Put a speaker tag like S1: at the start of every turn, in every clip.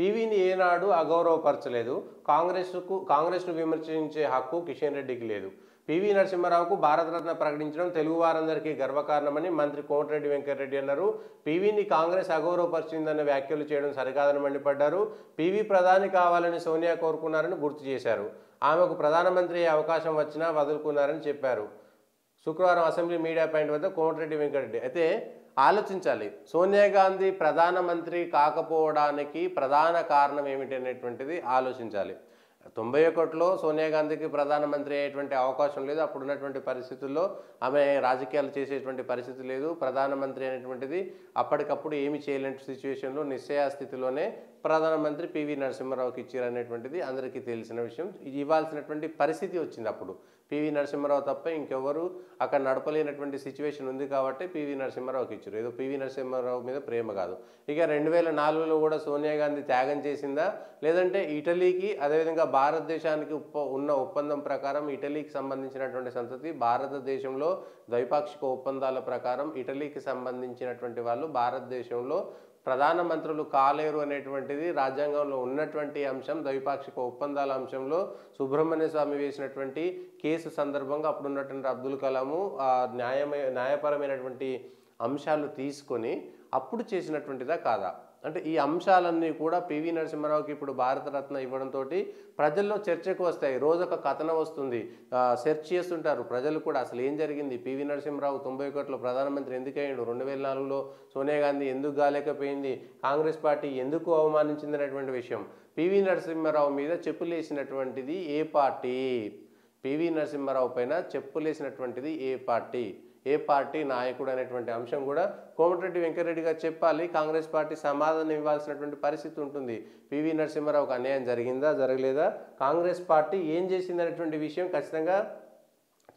S1: పీవీని ఏనాడు అగౌరవపరచలేదు. కాంగ్రెస్కు కాంగ్రెస్ను విమర్శించే హక్కు కిషన్ రెడ్డికి లేదు. పివి నరసింహారావుకు భారతరత్న ప్రకటించడం తెలుగు వారందరికీ గర్వకారణమని మంత్రి కోమటిరెడ్డి వెంకటరెడ్డి అన్నారు. పీవీని కాంగ్రెస్ అగౌరవపరిచిందన్న వ్యాఖ్యలు చేయడం సరికాదని మండిపడ్డారు. పీవీ ప్రధాని కావాలని సోనియా కోరుకున్నారని గుర్తు చేశారు. ఆమెకు ప్రధానమంత్రి అవకాశం వచ్చినా వదులుకున్నారని చెప్పారు. శుక్రవారం అసెంబ్లీ మీడియా పాయింట్ వద్ద కోమటిరెడ్డి వెంకటరెడ్డి. అయితే ఆలోచించాలి. సోనియా గాంధీ ప్రధానమంత్రి కాకపోవడానికి ప్రధాన కారణం ఏమిటి అనేటువంటిది ఆలోచించాలి. తొంభై ఒకటిలో సోనియా గాంధీకి ప్రధానమంత్రి అయ్యేటువంటి అవకాశం లేదు. అప్పుడు ఉన్నటువంటి పరిస్థితుల్లో ఆమె రాజకీయాలు చేసేటువంటి పరిస్థితి లేదు. ప్రధానమంత్రి అనేటువంటిది అప్పటికప్పుడు ఏమి చేయలేని సిచ్యువేషన్లో నిశ్చయ స్థితిలోనే ప్రధానమంత్రి పివి నరసింహారావుకి ఇచ్చారనేటువంటిది అందరికీ తెలిసిన విషయం. ఇవ్వాల్సినటువంటి పరిస్థితి వచ్చింది అప్పుడు. పివి నరసింహారావు తప్ప ఇంకెవరు అక్కడ నడపలేనటువంటి సిచ్యువేషన్ ఉంది కాబట్టి పివి నరసింహారావుకి ఇచ్చారు. ఏదో పివి నరసింహారావు మీద ప్రేమ కాదు. ఇక రెండు వేల నాలుగులో కూడా సోనియా గాంధీ త్యాగం చేసిందా? లేదంటే ఇటలీకి అదేవిధంగా భారతదేశానికి ఉప్ప ఉన్న ఒప్పందం ప్రకారం ఇటలీకి సంబంధించినటువంటి సంతతి భారతదేశంలో ద్వైపాక్షిక ఒప్పందాల ప్రకారం ఇటలీకి సంబంధించినటువంటి వాళ్ళు భారతదేశంలో ప్రధానమంత్రులు కాలేరు అనేటువంటిది రాజ్యాంగంలో ఉన్నటువంటి అంశం ద్వైపాక్షిక ఒప్పందాల అంశంలో సుబ్రహ్మణ్య స్వామి వేసినటువంటి కేసు సందర్భంగా అప్పుడున్నటువంటి అబ్దుల్ కలాము ఆ న్యాయమై న్యాయపరమైనటువంటి అంశాలు తీసుకొని అప్పుడు చేసినటువంటిదా కాదా? అంటే ఈ అంశాలన్నీ కూడా పివి నరసింహారావుకి ఇప్పుడు భారతరత్న ఇవ్వడంతో ప్రజల్లో చర్చకు వస్తాయి. రోజు ఒక కథనం వస్తుంది. సెర్చ్ చేస్తుంటారు. ప్రజలు కూడా అసలు ఏం జరిగింది? పివి నరసింహారావు తొంభై ఒకటిలో ప్రధానమంత్రి ఎందుకు అయ్యాడు? రెండు వేల నాలుగులో సోనియా గాంధీ ఎందుకు గాలేకపోయింది? కాంగ్రెస్ పార్టీ ఎందుకు అవమానించింది అనేటువంటి విషయం పివి నరసింహారావు మీద చెప్పులేసినటువంటిది ఏ పార్టీ? పివి నరసింహారావు పైన చెప్పులేసినటువంటిది ఏ పార్టీ? ఏ పార్టీ నాయకుడు అనేటువంటి అంశం కూడా కోమటిరెడ్డి వెంకరెడ్డి గారు చెప్పాలి. కాంగ్రెస్ పార్టీ సమాధానం ఇవ్వాల్సినటువంటి పరిస్థితి ఉంటుంది. పివి నరసింహారావుకు అన్యాయం జరిగిందా జరగలేదా? కాంగ్రెస్ పార్టీ ఏం చేసింది అనేటువంటి విషయం ఖచ్చితంగా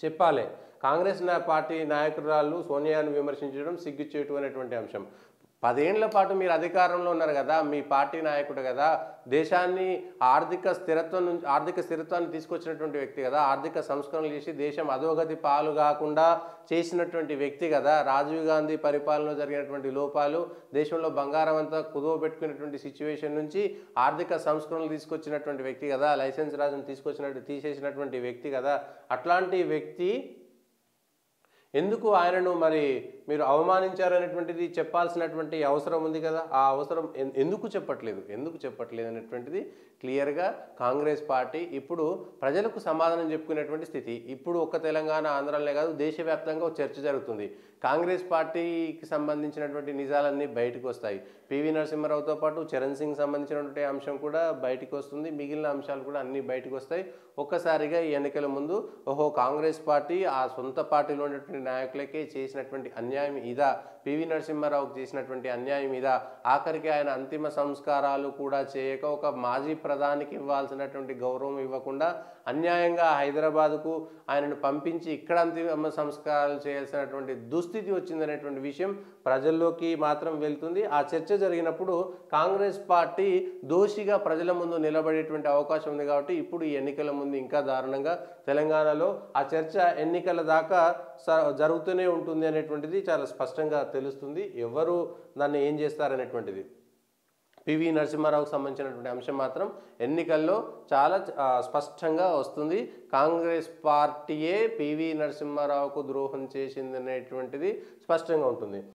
S1: చెప్పాలి. కాంగ్రెస్ నా పార్టీ నాయకురాలు సోనియాను విమర్శించడం సిగ్గుచేటు అనేటువంటి అంశం. పదేళ్ళ పాటు మీరు అధికారంలో ఉన్నారు కదా మీ పార్టీ నాయకుడు కదా దేశాన్ని ఆర్థిక స్థిరత్వం నుంచి ఆర్థిక స్థిరత్వాన్ని తీసుకొచ్చినటువంటి వ్యక్తి కదా ఆర్థిక సంస్కరణలు చేసి దేశం అధోగతి పాలు కాకుండా చేసినటువంటి వ్యక్తి కదా రాజీవ్ గాంధీ పరిపాలనలో జరిగినటువంటి లోపాలు దేశంలో బంగారం అంతా కుదువ పెట్టుకునేటువంటి సిచ్యువేషన్ నుంచి ఆర్థిక సంస్కరణలు తీసుకొచ్చినటువంటి వ్యక్తి కదా లైసెన్స్ రాజును తీసుకొచ్చినట్టు తీసేసినటువంటి వ్యక్తి కదా అట్లాంటి వ్యక్తి ఎందుకు ఆయనను మరి మీరు అవమానించారనేటువంటిది చెప్పాల్సినటువంటి అవసరం ఉంది కదా? ఆ అవసరం ఎందుకు చెప్పట్లేదు? ఎందుకు చెప్పట్లేదు అనేటువంటిది క్లియర్గా కాంగ్రెస్ పార్టీ ఇప్పుడు ప్రజలకు సమాధానం చెప్పుకునేటువంటి స్థితి. ఇప్పుడు ఒక్క తెలంగాణ ఆంధ్రాలనే కాదు దేశవ్యాప్తంగా ఒక చర్చ జరుగుతుంది. కాంగ్రెస్ పార్టీకి సంబంధించినటువంటి నిజాలన్నీ బయటకు వస్తాయి. పివి నరసింహారావుతో పాటు చరణ్ సింగ్ సంబంధించినటువంటి అంశం కూడా బయటకు వస్తుంది. మిగిలిన అంశాలు కూడా అన్నీ బయటకు వస్తాయి. ఒక్కసారిగా ఈ ఎన్నికల ముందు ఓహో కాంగ్రెస్ పార్టీ ఆ సొంత పార్టీలో ఉన్నటువంటి నాయకులకే చేసినటువంటి అన్యాయం ఇదా పివి నరసింహారావుకు చేసినటువంటి అన్యాయం ఇదా ఆఖరికి ఆయన అంతిమ సంస్కారాలు కూడా చేయక ఒక మాజీ ప్రధానికి ఇవ్వాల్సినటువంటి గౌరవం ఇవ్వకుండా అన్యాయంగా హైదరాబాద్కు ఆయనను పంపించి ఇక్కడ అంతిమ సంస్కారాలు చేయాల్సినటువంటి దుస్థితి వచ్చిందనేటువంటి విషయం ప్రజల్లోకి మాత్రం వెళ్తుంది. ఆ చర్చ జరిగినప్పుడు కాంగ్రెస్ పార్టీ దోషిగా ప్రజల ముందు నిలబడేటువంటి అవకాశం ఉంది కాబట్టి ఇప్పుడు ఈ ఎన్నికల ముందు ఇంకా దారుణంగా తెలంగాణలో ఆ చర్చ ఎన్నికల దాకా స- జరుగుతూనే ఉంటుంది అనేటువంటిది చాలా స్పష్టంగా తెలుస్తుంది. ఎవరు దాన్ని ఏం చేస్తారనేటువంటిది పివి నరసింహారావుకు సంబంధించినటువంటి అంశం మాత్రం ఎన్నికల్లో చాలా స్పష్టంగా వస్తుంది. కాంగ్రెస్ పార్టీయే పివి నరసింహారావుకు ద్రోహం చేసింది అనేటువంటిది స్పష్టంగా ఉంటుంది.